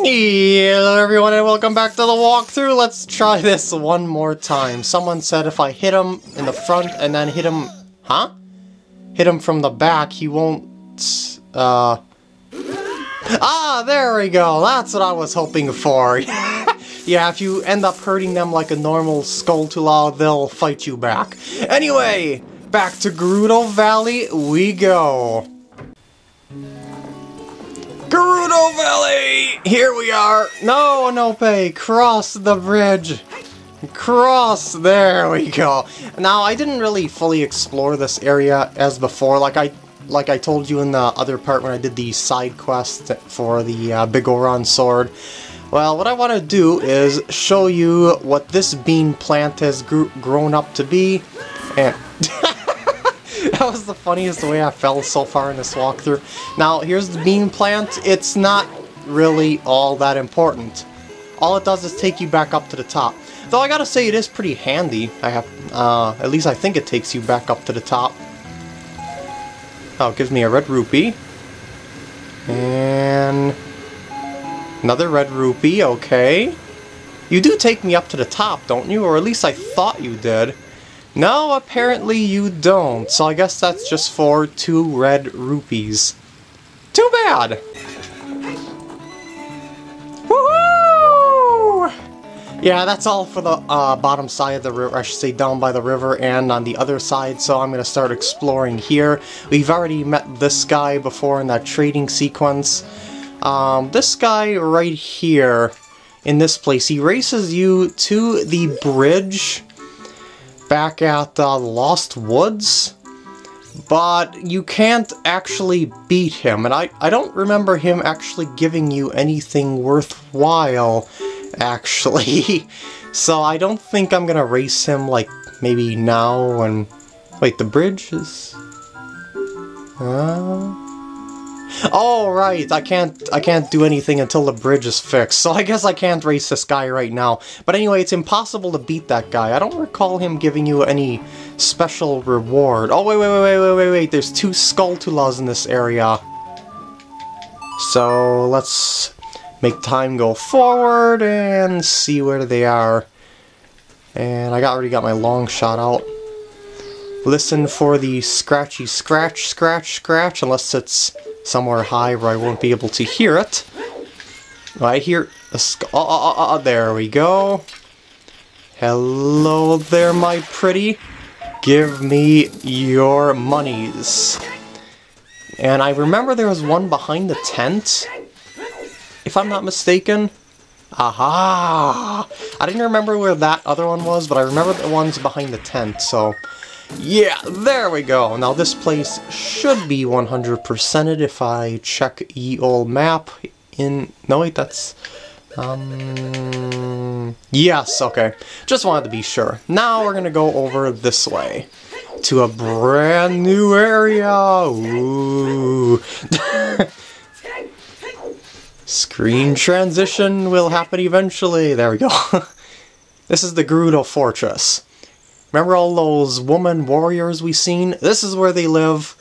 Hello everyone and welcome back to the walkthrough. Let's try this one more time. Someone said if I hit him in the front and then hit him... Huh? Hit him from the back, he won't... Uh... Ah, there we go. That's what I was hoping for. yeah, if you end up hurting them like a normal Skulltula, they'll fight you back. Anyway, back to Gerudo Valley we go. Gerudo Valley! Here we are! No, Nope, cross the bridge! Cross, there we go. Now, I didn't really fully explore this area as before, like I like I told you in the other part when I did the side quest for the uh, Big sword. Well, what I want to do is show you what this bean plant has gr grown up to be, and... that was the funniest way I fell so far in this walkthrough. Now, here's the bean plant. It's not really all that important. All it does is take you back up to the top. Though I gotta say, it is pretty handy. I have, uh, at least I think it takes you back up to the top. Oh, it gives me a red rupee. And... Another red rupee, okay. You do take me up to the top, don't you? Or at least I thought you did. No, apparently you don't. So I guess that's just for two red rupees. Too bad! Woohoo! Yeah, that's all for the uh, bottom side of the river, I should say down by the river and on the other side, so I'm going to start exploring here. We've already met this guy before in that trading sequence. Um, this guy right here, in this place, he races you to the bridge back at uh, Lost Woods, but you can't actually beat him, and I, I don't remember him actually giving you anything worthwhile, actually. so I don't think I'm gonna race him, like, maybe now and... Wait, the bridge is... Uh... Oh, right, I can't, I can't do anything until the bridge is fixed, so I guess I can't race this guy right now. But anyway, it's impossible to beat that guy. I don't recall him giving you any special reward. Oh, wait, wait, wait, wait, wait, wait, wait, there's two Skulltulas in this area. So, let's make time go forward and see where they are. And I already got my long shot out. Listen for the scratchy scratch, scratch, scratch, unless it's somewhere high where I won't be able to hear it. I hear a sc oh, oh, oh, oh, there we go. Hello there, my pretty. Give me your monies. And I remember there was one behind the tent, if I'm not mistaken. Aha! I didn't remember where that other one was, but I remember the ones behind the tent, so... Yeah, there we go. Now this place should be 100%ed if I check ye old map in... No, wait, that's... Um... Yes, okay. Just wanted to be sure. Now we're gonna go over this way. To a brand new area! Ooh! Screen transition will happen eventually. There we go. this is the Gerudo Fortress. Remember all those woman warriors we seen? This is where they live.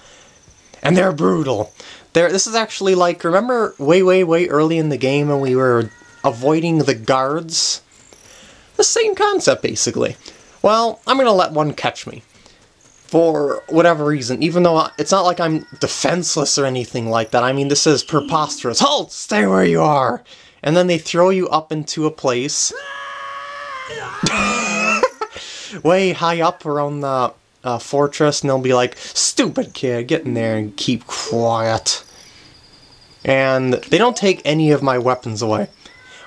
And they're brutal. They're, this is actually like, remember way, way, way early in the game when we were avoiding the guards? The same concept, basically. Well, I'm gonna let one catch me. For whatever reason, even though it's not like I'm defenseless or anything like that. I mean, this is preposterous. Halt! Stay where you are! And then they throw you up into a place way high up around the uh, fortress, and they'll be like, Stupid kid, get in there and keep quiet. And they don't take any of my weapons away,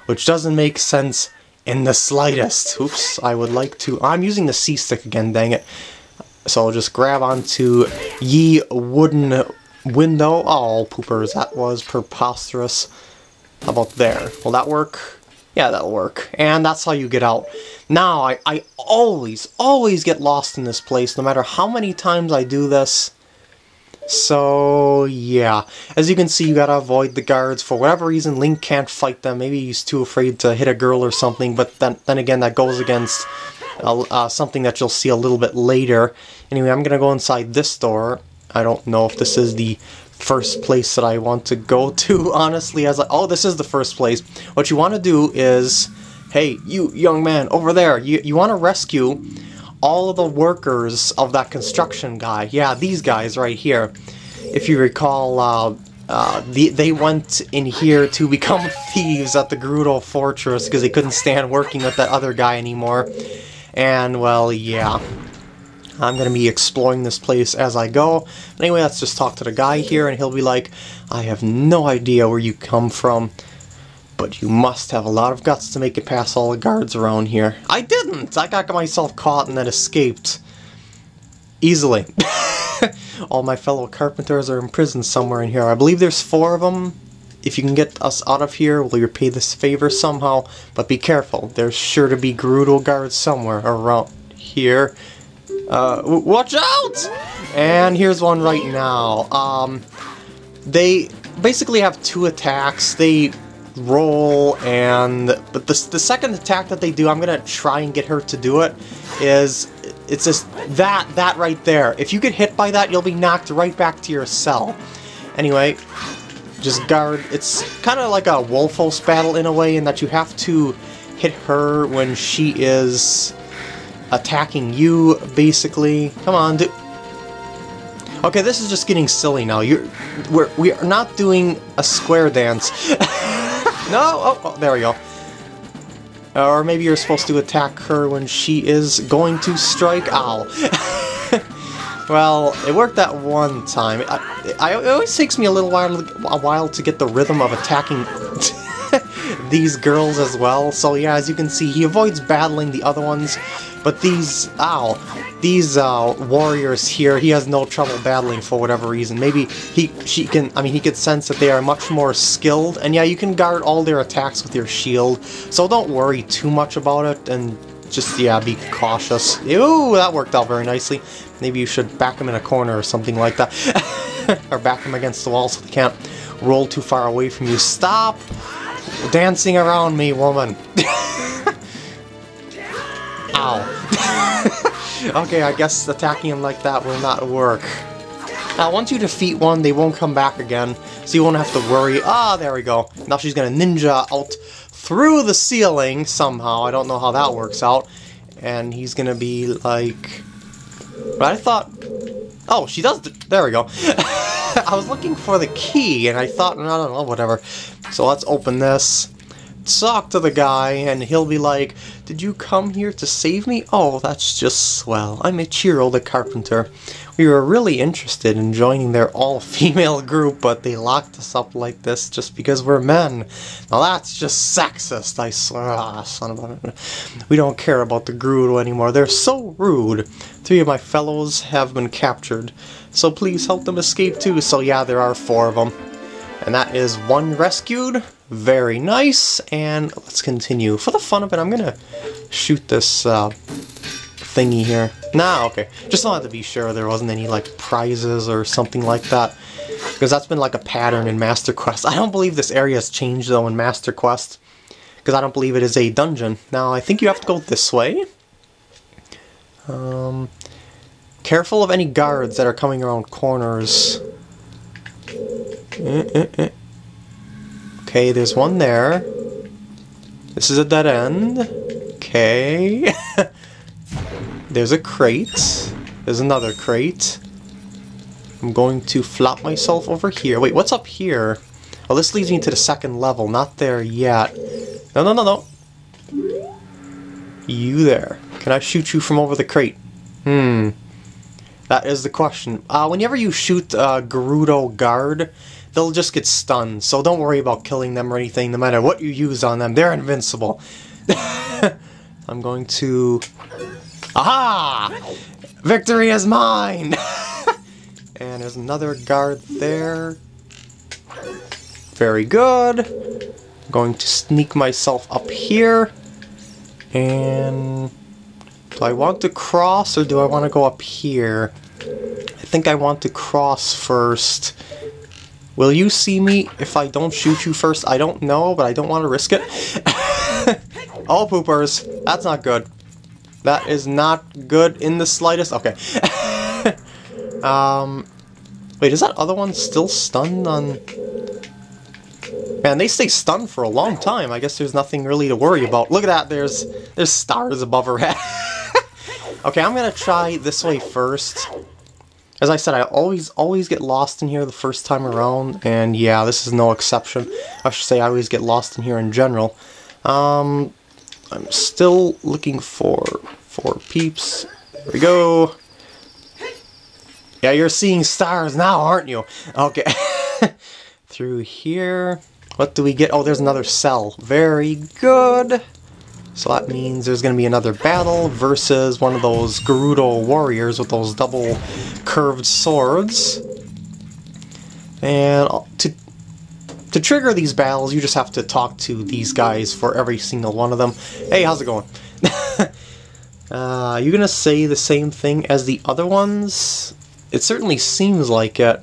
which doesn't make sense in the slightest. Oops, I would like to... I'm using the C-stick again, dang it. So I'll just grab onto ye wooden window. Oh, poopers, that was preposterous. How about there? Will that work? Yeah, that'll work. And that's how you get out. Now, I, I always, always get lost in this place, no matter how many times I do this. So, yeah. As you can see, you gotta avoid the guards. For whatever reason, Link can't fight them. Maybe he's too afraid to hit a girl or something, but then, then again, that goes against uh, uh, something that you'll see a little bit later. Anyway, I'm gonna go inside this door. I don't know if this is the first place that I want to go to, honestly, as like, oh, this is the first place. What you want to do is, hey, you young man over there, you, you want to rescue all of the workers of that construction guy. Yeah, these guys right here. If you recall, uh, uh, the, they went in here to become thieves at the Gerudo Fortress because they couldn't stand working with that other guy anymore. And, well, yeah. I'm going to be exploring this place as I go. Anyway, let's just talk to the guy here, and he'll be like, I have no idea where you come from, but you must have a lot of guts to make it past all the guards around here. I didn't! I got myself caught and then escaped. Easily. all my fellow carpenters are in prison somewhere in here. I believe there's four of them. If you can get us out of here, we'll repay this favor somehow, but be careful. There's sure to be Gerudo guards somewhere around here. Uh, watch out! And here's one right now. Um, they basically have two attacks. They roll and but the, the second attack that they do I'm gonna try and get her to do it is it's just that that right there if you get hit by that you'll be knocked right back to your cell anyway just guard it's kind of like a Wolfos battle in a way in that you have to hit her when she is attacking you, basically. Come on. Okay, this is just getting silly now. You're, we're, we are not doing a square dance. no, oh, oh, there we go. Or maybe you're supposed to attack her when she is going to strike. Ow. well, it worked that one time. I, I, it always takes me a little while, a while to get the rhythm of attacking these girls as well. So yeah, as you can see, he avoids battling the other ones but these, ow, these uh, warriors here, he has no trouble battling for whatever reason. Maybe he, she can, I mean, he could sense that they are much more skilled, and yeah, you can guard all their attacks with your shield, so don't worry too much about it, and just, yeah, be cautious. Ooh, that worked out very nicely. Maybe you should back him in a corner or something like that. or back him against the wall so they can't roll too far away from you. Stop dancing around me, woman. Ow. okay, I guess attacking him like that will not work. Now, once you defeat one, they won't come back again, so you won't have to worry. Ah, there we go. Now she's gonna ninja out through the ceiling somehow. I don't know how that works out. And he's gonna be like... But I thought... Oh, she does... There we go. I was looking for the key, and I thought, I don't know, whatever. So let's open this talk to the guy, and he'll be like, Did you come here to save me? Oh, that's just swell. I'm Ichiro the Carpenter. We were really interested in joining their all-female group, but they locked us up like this just because we're men. Now that's just sexist, I swear. Ah, son of a... We don't care about the Gerudo anymore. They're so rude. Three of my fellows have been captured, so please help them escape too. So yeah, there are four of them. And that is one rescued. Very nice. And let's continue. For the fun of it, I'm going to shoot this uh, thingy here. Nah, okay. Just wanted to be sure there wasn't any like prizes or something like that. Because that's been like a pattern in Master Quest. I don't believe this area has changed though in Master Quest. Because I don't believe it is a dungeon. Now, I think you have to go this way. Um, careful of any guards that are coming around corners. Okay, there's one there. This is a dead end. Okay. there's a crate. There's another crate. I'm going to flop myself over here. Wait, what's up here? Well, this leads me to the second level. Not there yet. No, no, no, no. You there. Can I shoot you from over the crate? Hmm. That is the question. Uh, whenever you shoot a Gerudo guard, they'll just get stunned, so don't worry about killing them or anything, no matter what you use on them, they're invincible. I'm going to... Aha! Victory is mine! and there's another guard there. Very good. I'm going to sneak myself up here. And... Do I want to cross or do I want to go up here? I think I want to cross first. Will you see me if I don't shoot you first? I don't know, but I don't want to risk it. oh, poopers. That's not good. That is not good in the slightest. Okay. um, Wait, is that other one still stunned on... Man, they stay stunned for a long time. I guess there's nothing really to worry about. Look at that, there's there's stars above her head. okay, I'm gonna try this way first. As I said, I always, always get lost in here the first time around, and yeah, this is no exception. I should say I always get lost in here in general. Um, I'm still looking for, for peeps. There we go. Yeah, you're seeing stars now, aren't you? Okay. Through here. What do we get? Oh, there's another cell. Very good. So that means there's going to be another battle versus one of those Gerudo warriors with those double curved swords. And to, to trigger these battles, you just have to talk to these guys for every single one of them. Hey, how's it going? uh, you going to say the same thing as the other ones? It certainly seems like it.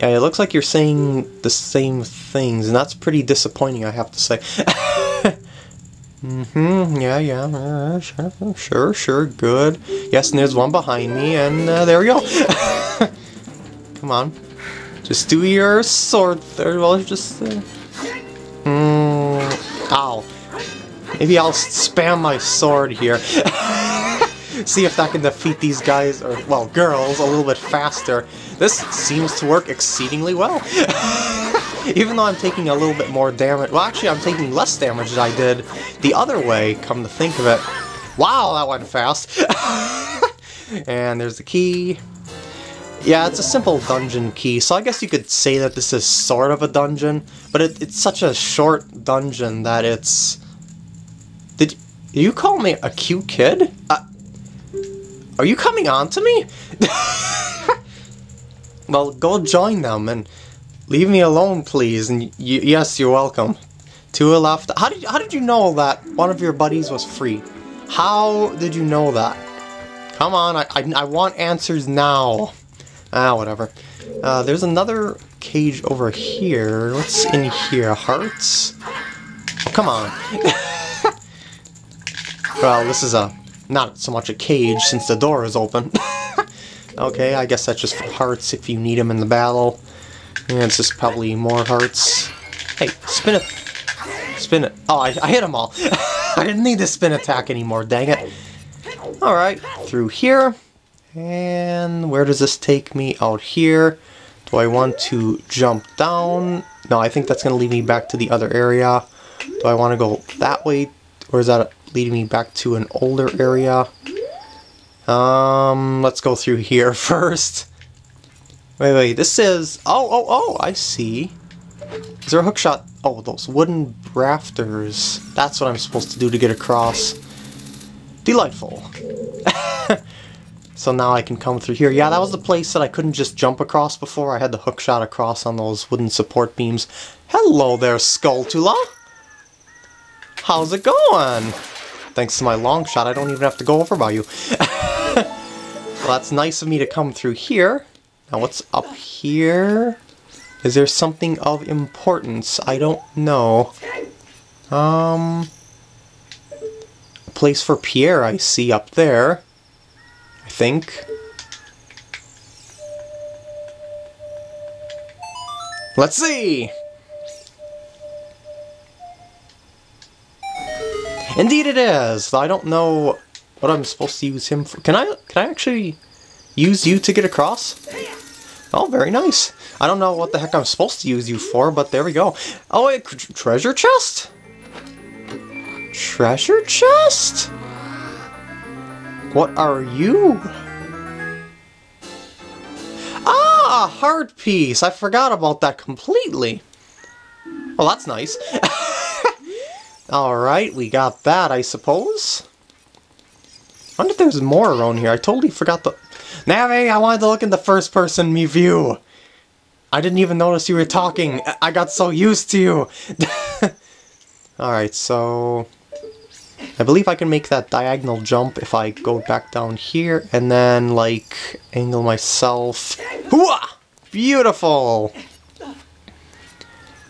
Yeah, it looks like you're saying the same things, and that's pretty disappointing, I have to say. mm-hmm, yeah, yeah, uh, sure, sure, sure, good. Yes, and there's one behind me, and uh, there we go. Come on. Just do your sword third, well, just... Uh, mm, ow. Maybe I'll spam my sword here. See if that can defeat these guys, or, well, girls, a little bit faster. This seems to work exceedingly well. Even though I'm taking a little bit more damage. Well, actually, I'm taking less damage than I did the other way, come to think of it. Wow, that went fast. and there's the key. Yeah, it's a simple dungeon key, so I guess you could say that this is sort of a dungeon, but it, it's such a short dungeon that it's... Did, did you call me a cute kid? Uh, are you coming on to me? well, go join them and leave me alone, please. And yes, you're welcome. Two left. How did how did you know that one of your buddies was free? How did you know that? Come on, I I, I want answers now. Ah, whatever. Uh, there's another cage over here. What's in here? Hearts? Oh, come on. well, this is a not so much a cage since the door is open. okay, I guess that's just for hearts if you need them in the battle. And it's just probably more hearts. Hey, spin it. Spin it. Oh, I, I hit them all. I didn't need the spin attack anymore, dang it. Alright, through here. And where does this take me? Out here. Do I want to jump down? No, I think that's going to lead me back to the other area. Do I want to go that way? Or is that leading me back to an older area. Um, let's go through here first. Wait, wait, this is... Oh, oh, oh, I see. Is there a hook shot? Oh, those wooden rafters. That's what I'm supposed to do to get across. Delightful. so now I can come through here. Yeah, that was the place that I couldn't just jump across before. I had the hook shot across on those wooden support beams. Hello there, Skulltula! How's it going? Thanks to my long shot, I don't even have to go over by you. well, that's nice of me to come through here. Now what's up here? Is there something of importance? I don't know. Um... A place for Pierre I see up there. I think. Let's see! Indeed it is! I don't know what I'm supposed to use him for. Can I, can I actually use you to get across? Oh, very nice. I don't know what the heck I'm supposed to use you for, but there we go. Oh, wait, treasure chest? Treasure chest? What are you? Ah, a heart piece! I forgot about that completely. Well, that's nice. Alright, we got that, I suppose. I wonder if there's more around here. I totally forgot the... Navi, I wanted to look in the first person me view. I didn't even notice you were talking. I got so used to you. Alright, so... I believe I can make that diagonal jump if I go back down here and then, like, angle myself. Hooah! Beautiful!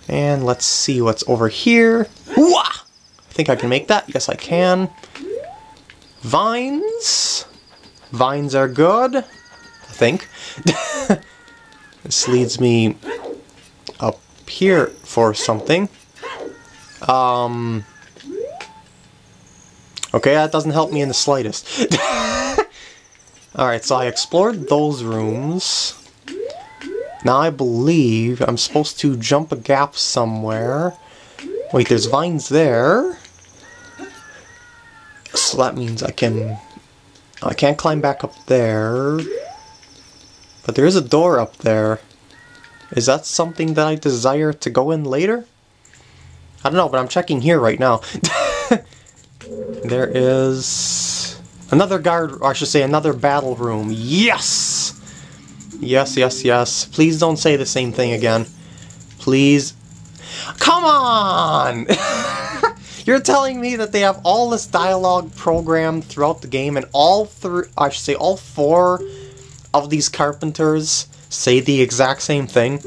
And let's see what's over here. Hooah! think I can make that. Yes, I can. Vines. Vines are good. I think. this leads me up here for something. Um... Okay, that doesn't help me in the slightest. Alright, so I explored those rooms. Now I believe I'm supposed to jump a gap somewhere. Wait, there's vines there. So that means I can... I can't climb back up there. But there is a door up there. Is that something that I desire to go in later? I don't know, but I'm checking here right now. There is another guard, I should say another battle room. Yes! Yes, yes, yes. Please don't say the same thing again. Please. Come on! You're telling me that they have all this dialogue programmed throughout the game and all three, I should say all four of these carpenters say the exact same thing?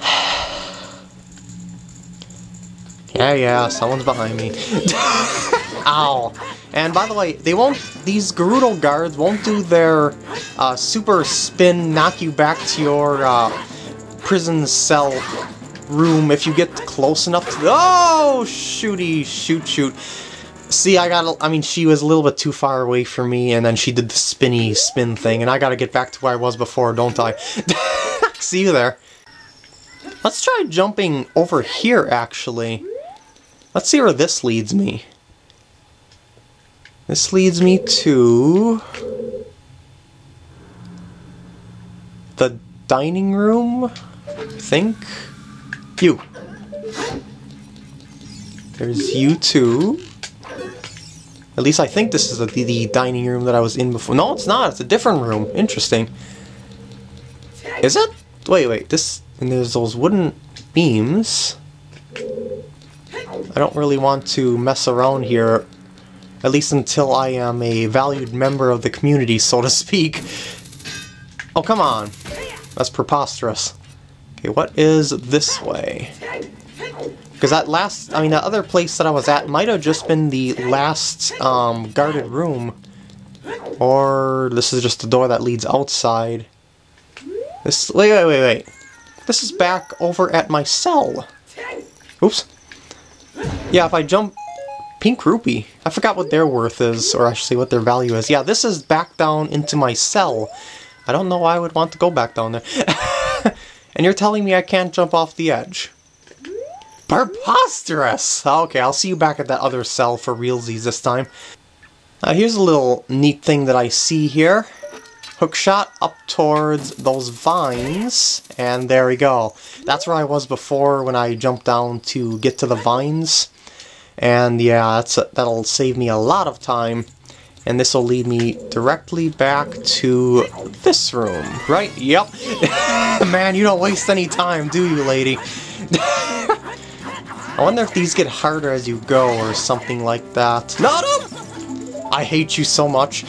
Yeah, yeah, someone's behind me. Ow. And by the way, they won't, these Gerudo guards won't do their uh, super spin, knock you back to your uh, prison cell room if you get close enough to, oh, shooty, shoot, shoot. See, I got, I mean, she was a little bit too far away from me, and then she did the spinny spin thing, and I gotta get back to where I was before, don't I? See you there. Let's try jumping over here, actually. Let's see where this leads me. This leads me to... The dining room, I think? You. There's you too. At least I think this is the, the dining room that I was in before. No, it's not. It's a different room. Interesting. Is it? Wait, wait. This... And there's those wooden beams. I don't really want to mess around here, at least until I am a valued member of the community, so to speak. Oh, come on. That's preposterous. Okay, what is this way? Because that last, I mean, that other place that I was at might have just been the last um, guarded room. Or this is just the door that leads outside. This, wait, wait, wait, wait. This is back over at my cell. Oops. Yeah, if I jump... Pink Rupee. I forgot what their worth is, or actually what their value is. Yeah, this is back down into my cell. I don't know why I would want to go back down there. and you're telling me I can't jump off the edge. Preposterous! Okay, I'll see you back at that other cell for realsies this time. Now here's a little neat thing that I see here. Hook shot up towards those vines, and there we go. That's where I was before when I jumped down to get to the vines. And yeah, that'll save me a lot of time. And this will lead me directly back to this room, right? Yep. Man, you don't waste any time, do you, lady? I wonder if these get harder as you go or something like that. No, no! I hate you so much.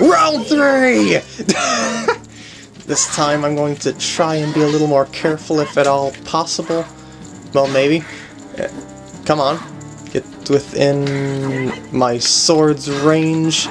Round three! this time I'm going to try and be a little more careful if at all possible. Well, maybe. Uh, come on. Get within my sword's range.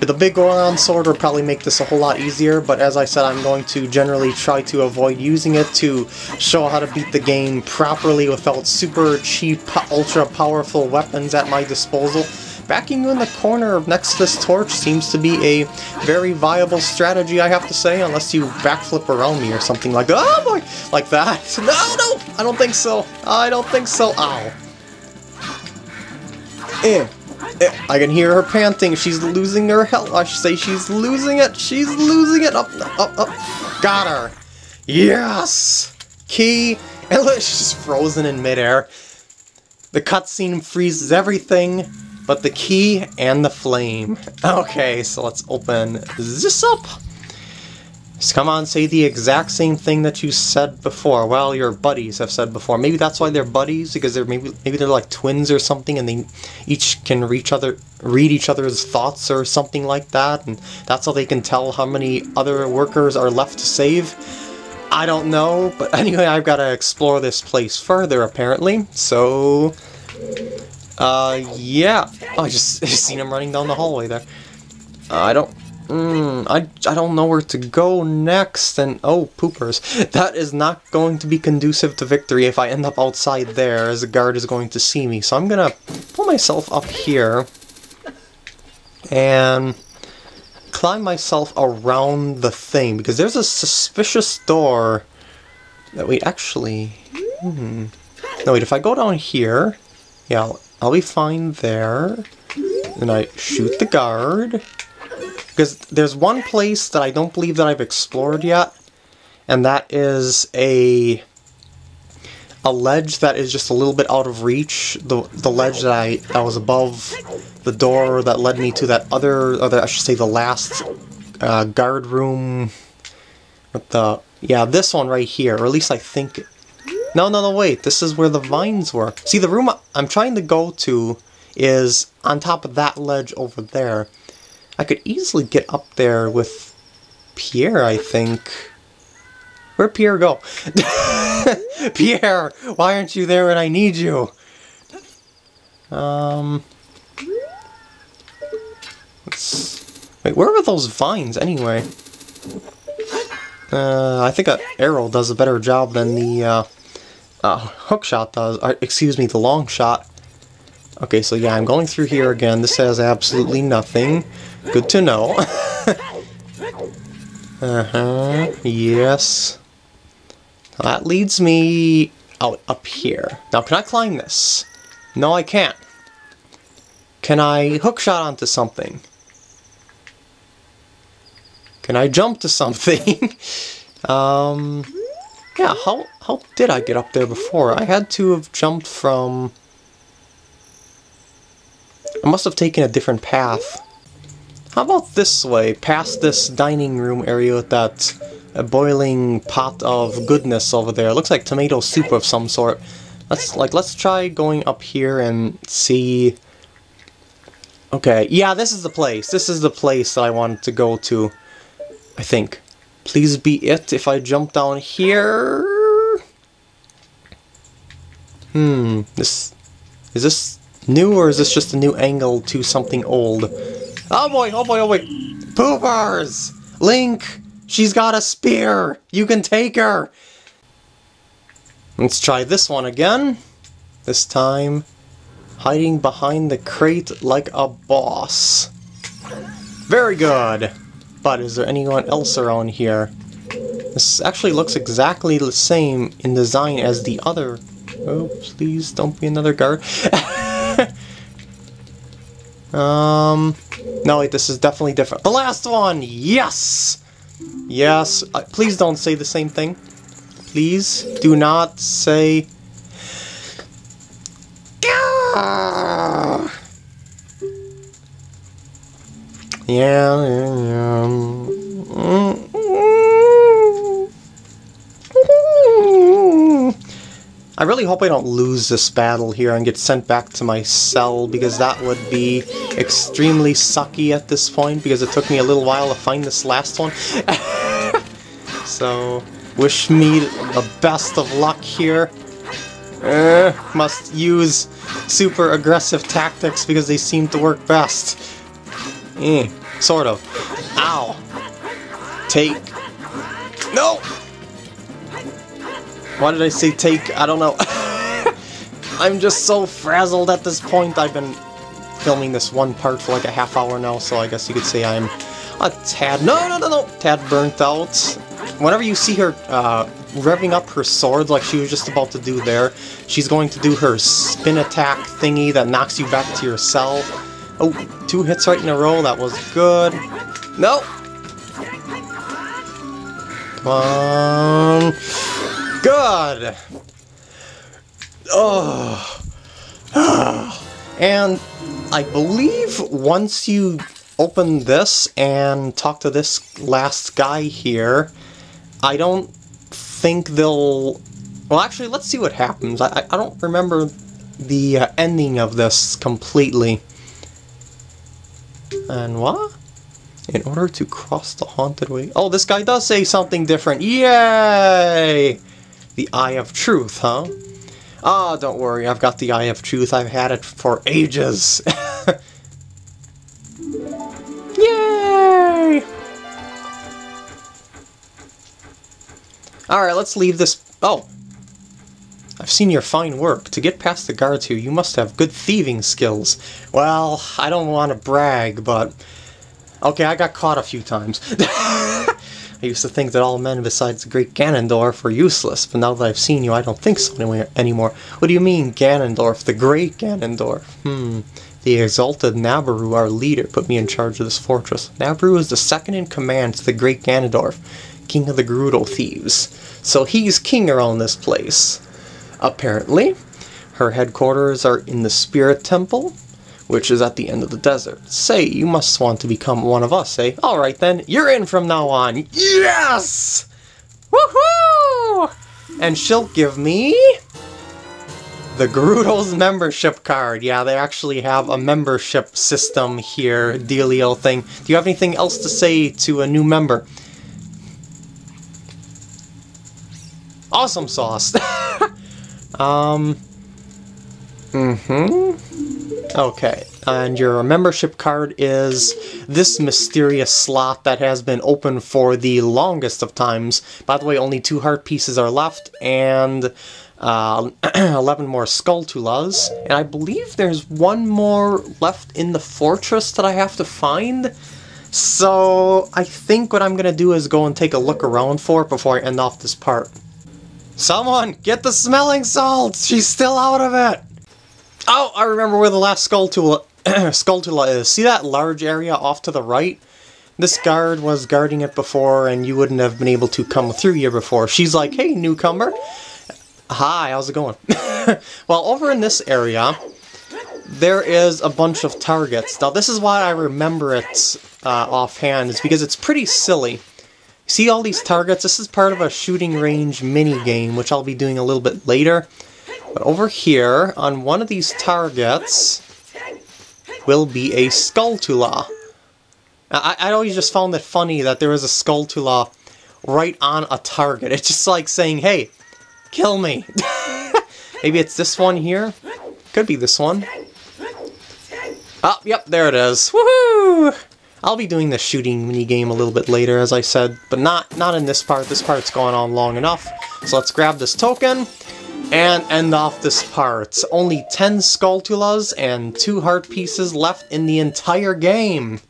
The Biggoron sword would probably make this a whole lot easier, but as I said, I'm going to generally try to avoid using it to show how to beat the game properly without super cheap, ultra powerful weapons at my disposal. Backing you in the corner next to this torch seems to be a very viable strategy, I have to say, unless you backflip around me or something like that. Oh boy! Like that. No, no! I don't think so. I don't think so. Ow. Eh. eh. I can hear her panting. She's losing her health. I should say she's losing it. She's losing it. Up, up, up. Got her. Yes! Key. And look, she's frozen in midair. The cutscene freezes everything but the key and the flame. Okay, so let's open this up. Come on, say the exact same thing that you said before. Well, your buddies have said before. Maybe that's why they're buddies because they're maybe maybe they're like twins or something, and they each can reach other read each other's thoughts or something like that, and that's how they can tell how many other workers are left to save. I don't know, but anyway, I've got to explore this place further apparently. So uh, yeah. Oh, I just seen him running down the hallway there. Uh, I don't Mm, I, I don't know where to go next, and oh, poopers. That is not going to be conducive to victory if I end up outside there, as the guard is going to see me. So I'm gonna pull myself up here, and climb myself around the thing, because there's a suspicious door that we actually... Hmm. No, wait, if I go down here, yeah, I'll, I'll be fine there. Then I shoot the guard. Because there's one place that I don't believe that I've explored yet, and that is a a ledge that is just a little bit out of reach. The the ledge that I that was above the door that led me to that other, other I should say the last uh, guard room with the yeah this one right here, or at least I think. No, no, no, wait. This is where the vines were. See, the room I'm trying to go to is on top of that ledge over there. I could easily get up there with Pierre, I think. Where'd Pierre go? Pierre, why aren't you there when I need you? Um... Let's... Wait, where were those vines, anyway? Uh, I think an arrow does a better job than the, uh, uh, hook shot does. Uh, excuse me, the long shot. Okay, so yeah, I'm going through here again. This has absolutely nothing. Good to know. uh-huh, yes. That leads me out up here. Now, can I climb this? No, I can't. Can I hookshot onto something? Can I jump to something? um, yeah, how, how did I get up there before? I had to have jumped from... I must have taken a different path. How about this way, past this dining room area with that boiling pot of goodness over there. Looks like tomato soup of some sort. Let's like let's try going up here and see. Okay, yeah, this is the place. This is the place that I wanted to go to. I think. Please be it if I jump down here. Hmm, this is this new or is this just a new angle to something old? Oh boy, oh boy, oh boy. Poopers! Link! She's got a spear! You can take her! Let's try this one again. This time, hiding behind the crate like a boss. Very good! But is there anyone else around here? This actually looks exactly the same in design as the other... Oh, please don't be another guard. um... No, wait, this is definitely different. The last one! Yes! Yes. Uh, please don't say the same thing. Please do not say... Yeah, yeah, yeah. Mm I really hope I don't lose this battle here and get sent back to my cell because that would be extremely sucky at this point because it took me a little while to find this last one. so, wish me the best of luck here. Uh, must use super aggressive tactics because they seem to work best. Eh, sort of. Ow. Take. No! Why did I say take? I don't know. I'm just so frazzled at this point. I've been filming this one part for like a half hour now, so I guess you could say I'm a tad... No, no, no, no! Tad burnt out. Whenever you see her uh, revving up her sword like she was just about to do there, she's going to do her spin attack thingy that knocks you back to your cell. Oh, two hits right in a row. That was good. No! Come on. Good! Oh. and I believe once you open this and talk to this last guy here, I don't think they'll... Well, actually, let's see what happens. I, I don't remember the uh, ending of this completely. And what? In order to cross the haunted way... Oh, this guy does say something different. Yay! The Eye of Truth, huh? Ah, oh, don't worry, I've got the Eye of Truth. I've had it for ages. Yay! Alright, let's leave this... Oh! I've seen your fine work. To get past the guards here, you must have good thieving skills. Well, I don't want to brag, but... Okay, I got caught a few times. I used to think that all men besides the great Ganondorf were useless, but now that I've seen you, I don't think so anymore. What do you mean, Ganondorf? The great Ganondorf? Hmm. The exalted Nabooru, our leader, put me in charge of this fortress. Nabooru is the second in command to the great Ganondorf, king of the Gerudo thieves. So he's king around this place. Apparently, her headquarters are in the Spirit Temple, which is at the end of the desert. Say, you must want to become one of us, eh? Alright then, you're in from now on. Yes! Woohoo! And she'll give me... The Gerudo's membership card. Yeah, they actually have a membership system here, dealio thing. Do you have anything else to say to a new member? Awesome sauce. um... Mm-hmm. Okay, and your membership card is this mysterious slot that has been open for the longest of times. By the way, only two heart pieces are left, and uh, 11 more Skulltulas. And I believe there's one more left in the fortress that I have to find. So I think what I'm going to do is go and take a look around for it before I end off this part. Someone, get the smelling salts! She's still out of it! Oh, I remember where the last Skulltula, Skulltula is. See that large area off to the right? This guard was guarding it before, and you wouldn't have been able to come through here before. She's like, hey, newcomer. Hi, how's it going? well, over in this area, there is a bunch of targets. Now, this is why I remember it uh, offhand, is because it's pretty silly. See all these targets? This is part of a shooting range mini game, which I'll be doing a little bit later. But over here, on one of these targets, will be a Skulltula. I, I always just found it funny that there was a Skulltula right on a target. It's just like saying, hey, kill me. Maybe it's this one here? Could be this one. Oh, yep, there it is. Woohoo! I'll be doing the shooting mini game a little bit later, as I said, but not, not in this part. This part's going on long enough. So let's grab this token and end off this part. Only 10 Skulltulas and 2 heart pieces left in the entire game.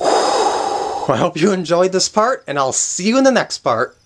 I hope you enjoyed this part, and I'll see you in the next part.